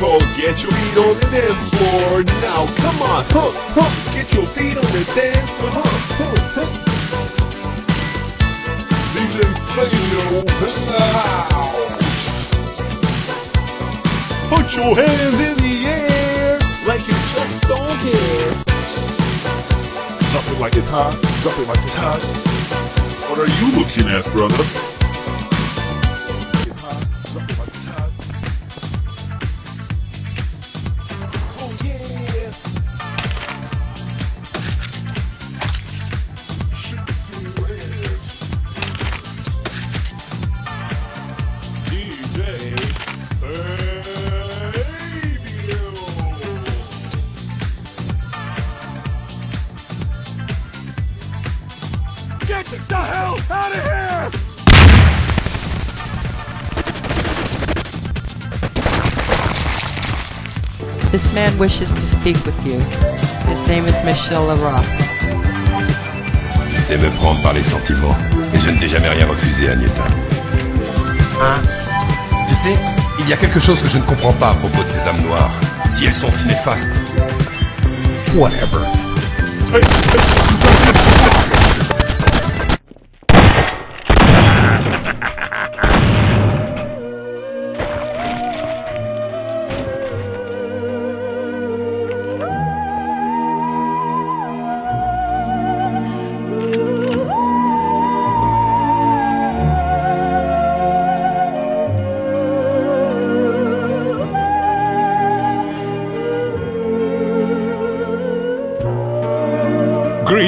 Get your feet on the dance floor now. Come on, huh, huh, get your feet on the dance floor. Huh, huh. DJ Flavio in the house. Put your hands in the air like you just don't care. Drop it like it's hot. Drop it like it's hot. What are you looking at, brother? Get the hell out of here! This man wishes to speak with you. His name is Michel Leroy. Tu sais me prendre par les sentiments. Et je ne t'ai jamais rien refusé, Agneta. Hein? Tu sais, il y a quelque chose que je ne comprends pas à propos de ces âmes noires. Si elles sont si néfastes. Whatever.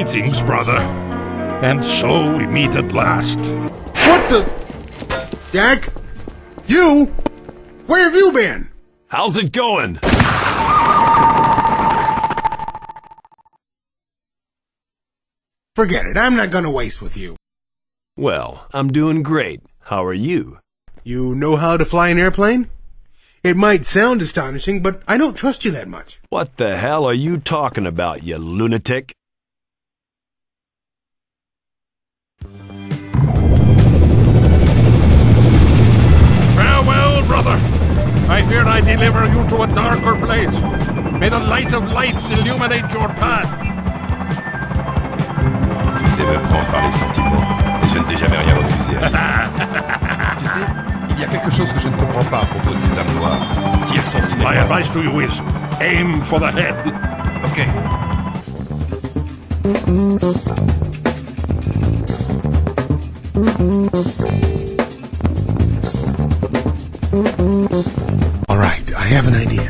Greetings, brother. And so we meet at last. What the? Jack? You? Where have you been? How's it going? Forget it. I'm not gonna waste with you. Well, I'm doing great. How are you? You know how to fly an airplane? It might sound astonishing, but I don't trust you that much. What the hell are you talking about, you lunatic? Lights your path. Tu sais me prendre par sentiments. Et je ne t'ai jamais rien refusé, Tu sais, il y a quelque chose que je ne comprends pas à propos de ces âmes noires. Si elles My advice to you is aim for the head. Ok. All right, I have an idea.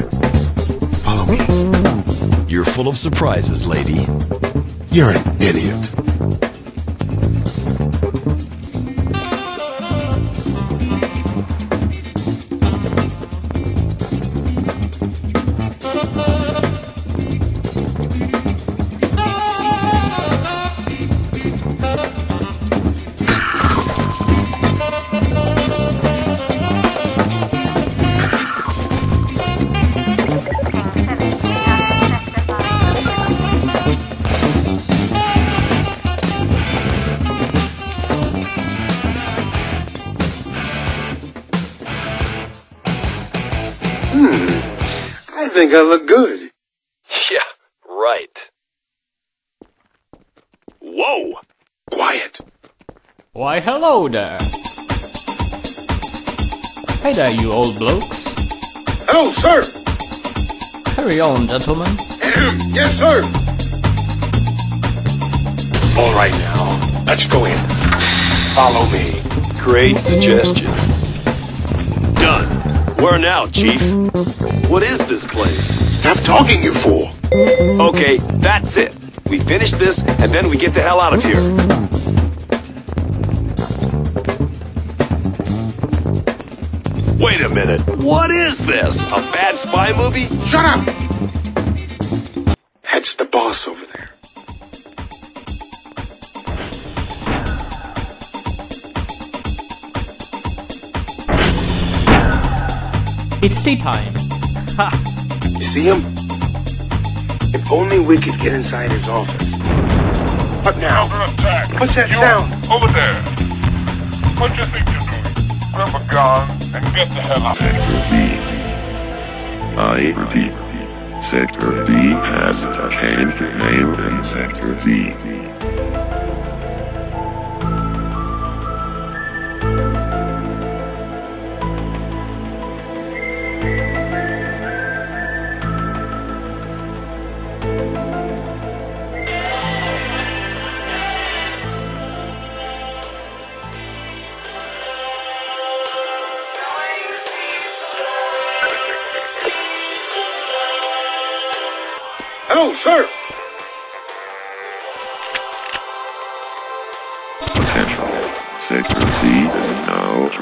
Follow me. You're full of surprises, lady. You're an idiot. Hmm. I think I look good. Yeah, right. Whoa! Quiet. Why, hello there. Hey there, you old blokes. Hello, sir. Carry on, gentlemen. yes, sir. All right now, let's go in. Follow me. Great suggestion. Done. Where now, Chief? What is this place? Stop talking, you fool. Okay, that's it. We finish this, and then we get the hell out of here. Wait a minute. What is this? A bad spy movie? Shut up! 60 times. Ha! You see him? If only we could get inside his office. What now? What's that you sound? Over there. What do you think you're doing? Grab a gun and get the hell out of here. I repeat. Sector D has a changed name in Sector V.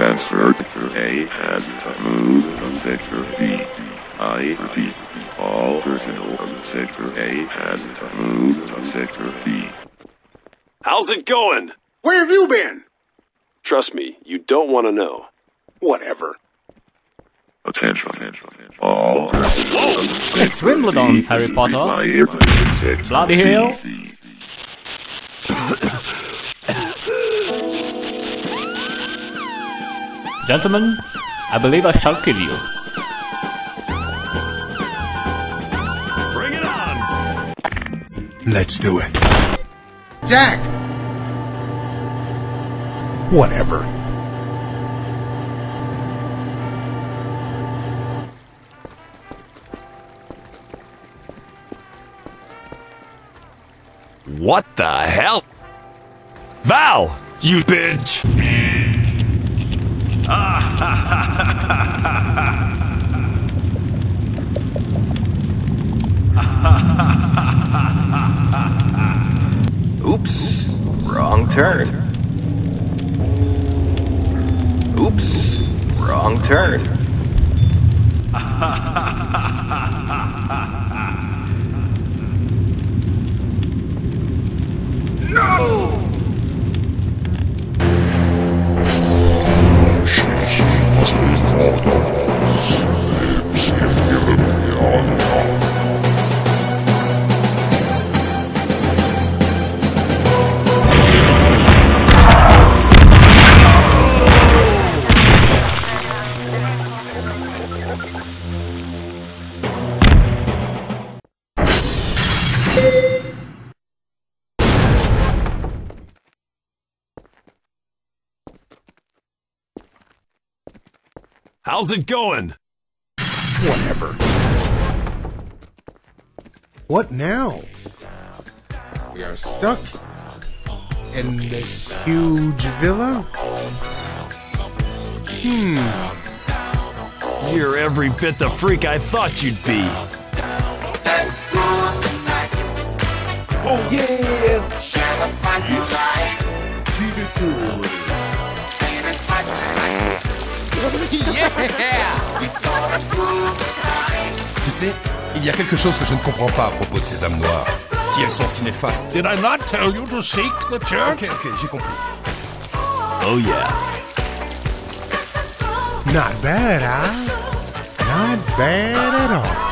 transferred. Sector A has moved from Sector B. I repeat. All personnel from Sector A has moved to Sector B. How's it going? Where have you been? Trust me, you don't want to know. Whatever. Attention. All personnel from It's Wimbledon, Harry Potter. required in Sector Bloody hell. Gentlemen, I believe I shall kill you. Bring it on! Let's do it. Jack! Whatever. What the hell? Val! You bitch! Wrong How's it going? Whatever. What now? We are stuck in this huge villa? Hmm. You're every bit the freak I thought you'd be. Oh yeah! Tu sais, il y a quelque chose que je ne comprends pas à propos de ces âmes noires. Si elles sont si néfastes. Did I not tell you to seek the church? Ok, ok, j'ai compris. Oh yeah. Not bad, huh? Not bad at all.